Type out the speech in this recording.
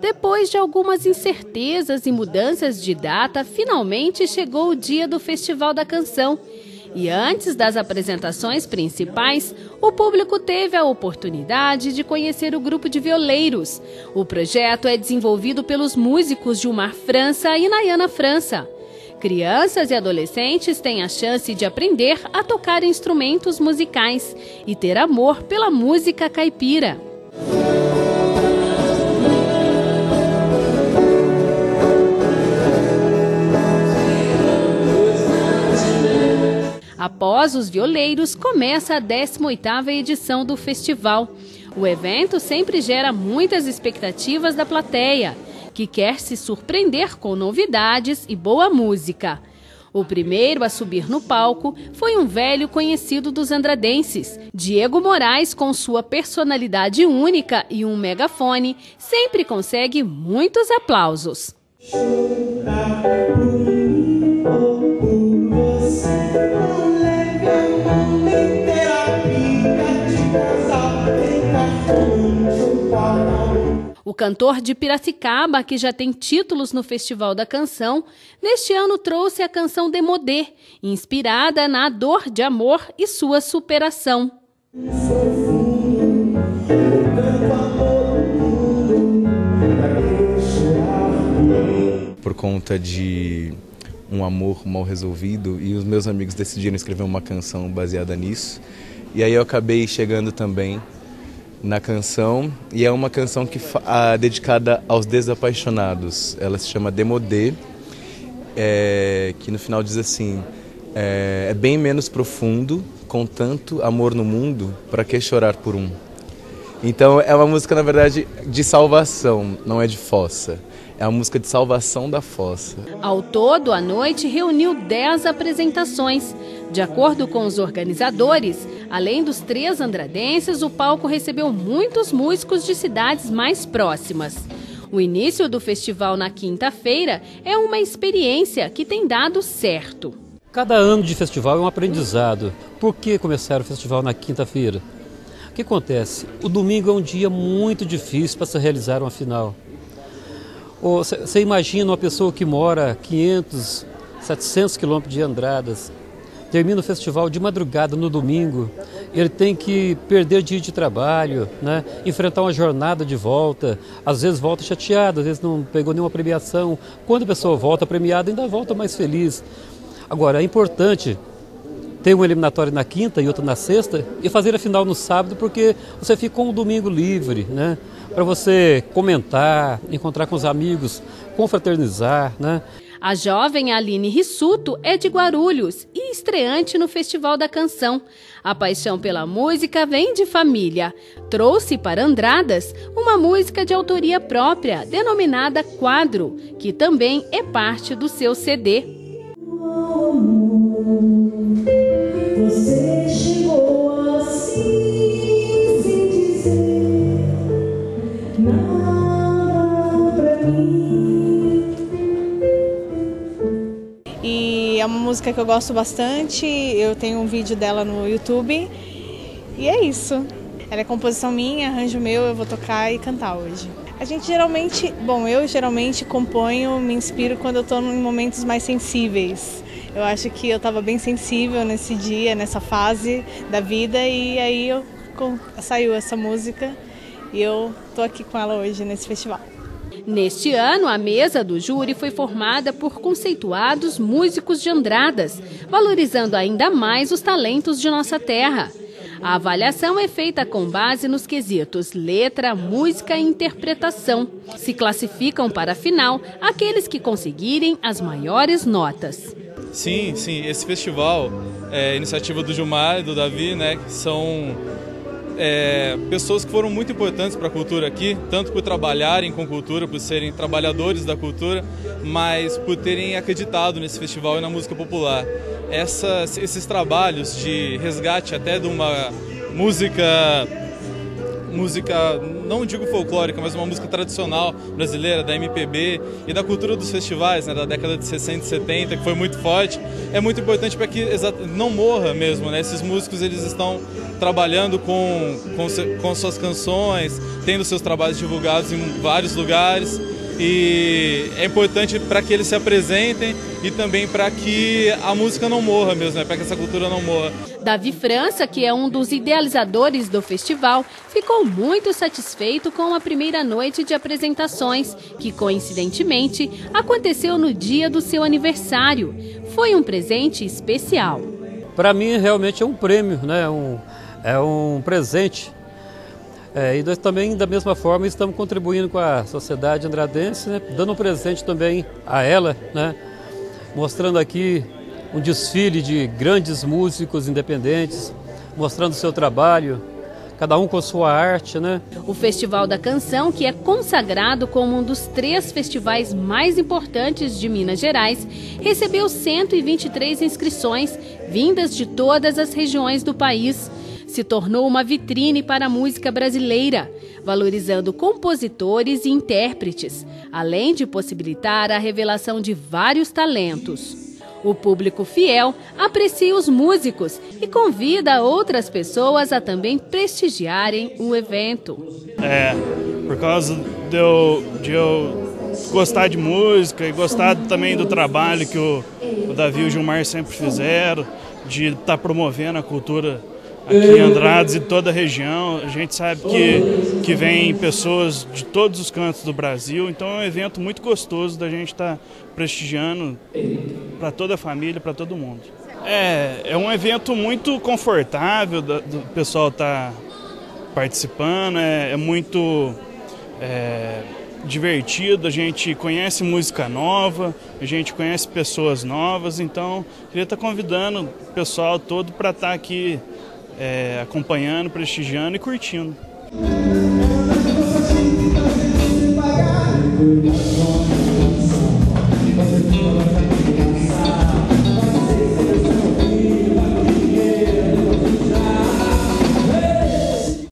Depois de algumas incertezas e mudanças de data, finalmente chegou o dia do Festival da Canção. E antes das apresentações principais, o público teve a oportunidade de conhecer o grupo de violeiros. O projeto é desenvolvido pelos músicos Gilmar França e Nayana França. Crianças e adolescentes têm a chance de aprender a tocar instrumentos musicais e ter amor pela música caipira. Após os violeiros, começa a 18ª edição do festival. O evento sempre gera muitas expectativas da plateia, que quer se surpreender com novidades e boa música. O primeiro a subir no palco foi um velho conhecido dos andradenses. Diego Moraes, com sua personalidade única e um megafone, sempre consegue muitos aplausos. O cantor de Piracicaba, que já tem títulos no Festival da Canção, neste ano trouxe a canção Demodê, inspirada na dor de amor e sua superação. Por conta de um amor mal resolvido e os meus amigos decidiram escrever uma canção baseada nisso. E aí eu acabei chegando também na canção e é uma canção que a, dedicada aos desapaixonados. Ela se chama Demodê, é, que no final diz assim: é, é bem menos profundo, com tanto amor no mundo, para que chorar por um? Então é uma música, na verdade, de salvação, não é de fossa. É a música de salvação da fossa. Ao todo, a noite reuniu 10 apresentações. De acordo com os organizadores, além dos três andradenses, o palco recebeu muitos músicos de cidades mais próximas. O início do festival na quinta-feira é uma experiência que tem dado certo. Cada ano de festival é um aprendizado. Por que começar o festival na quinta-feira? O que acontece? O domingo é um dia muito difícil para se realizar uma final. Você imagina uma pessoa que mora 500, 700 quilômetros de Andradas, termina o festival de madrugada no domingo, ele tem que perder dia de trabalho, né? enfrentar uma jornada de volta, às vezes volta chateado, às vezes não pegou nenhuma premiação. Quando a pessoa volta premiada, ainda volta mais feliz. Agora, é importante ter uma eliminatória na quinta e outra na sexta e fazer a final no sábado, porque você fica com o domingo livre, né? para você comentar, encontrar com os amigos, confraternizar, né? A jovem Aline Rissuto é de Guarulhos e estreante no Festival da Canção. A paixão pela música vem de família. Trouxe para Andradas uma música de autoria própria, denominada Quadro, que também é parte do seu CD. Música que eu gosto bastante, eu tenho um vídeo dela no YouTube e é isso. Ela é composição minha, arranjo meu, eu vou tocar e cantar hoje. A gente geralmente, bom, eu geralmente componho, me inspiro quando eu estou em momentos mais sensíveis. Eu acho que eu estava bem sensível nesse dia, nessa fase da vida e aí eu, saiu essa música e eu tô aqui com ela hoje nesse festival. Neste ano, a mesa do júri foi formada por conceituados músicos de Andradas, valorizando ainda mais os talentos de nossa terra. A avaliação é feita com base nos quesitos letra, música e interpretação. Se classificam para a final aqueles que conseguirem as maiores notas. Sim, sim, esse festival é iniciativa do Gilmar e do Davi, né, são é, pessoas que foram muito importantes para a cultura aqui, tanto por trabalharem com cultura, por serem trabalhadores da cultura, mas por terem acreditado nesse festival e na música popular. Essas, esses trabalhos de resgate até de uma música música, não digo folclórica, mas uma música tradicional brasileira, da MPB e da cultura dos festivais, né, da década de 60 e 70, que foi muito forte, é muito importante para que não morra mesmo. Né? Esses músicos eles estão trabalhando com, com, com suas canções, tendo seus trabalhos divulgados em vários lugares e é importante para que eles se apresentem e também para que a música não morra mesmo, né? para que essa cultura não morra. Davi França, que é um dos idealizadores do festival, ficou muito satisfeito com a primeira noite de apresentações, que coincidentemente aconteceu no dia do seu aniversário. Foi um presente especial. Para mim, realmente é um prêmio, né? um, é um presente é, e nós também, da mesma forma, estamos contribuindo com a sociedade andradense, né, dando um presente também a ela, né, mostrando aqui um desfile de grandes músicos independentes, mostrando seu trabalho, cada um com sua arte, né? O Festival da Canção, que é consagrado como um dos três festivais mais importantes de Minas Gerais, recebeu 123 inscrições vindas de todas as regiões do país se tornou uma vitrine para a música brasileira, valorizando compositores e intérpretes, além de possibilitar a revelação de vários talentos. O público fiel aprecia os músicos e convida outras pessoas a também prestigiarem o evento. É, por causa de eu, de eu gostar de música e gostar também do trabalho que o, o Davi e o Gilmar sempre fizeram, de estar tá promovendo a cultura aqui em Andrades e toda a região. A gente sabe que, que vem pessoas de todos os cantos do Brasil, então é um evento muito gostoso da gente estar tá prestigiando para toda a família, para todo mundo. É, é um evento muito confortável do, do pessoal estar tá participando, é, é muito é, divertido, a gente conhece música nova, a gente conhece pessoas novas, então queria estar tá convidando o pessoal todo para estar aqui é, acompanhando, prestigiando e curtindo.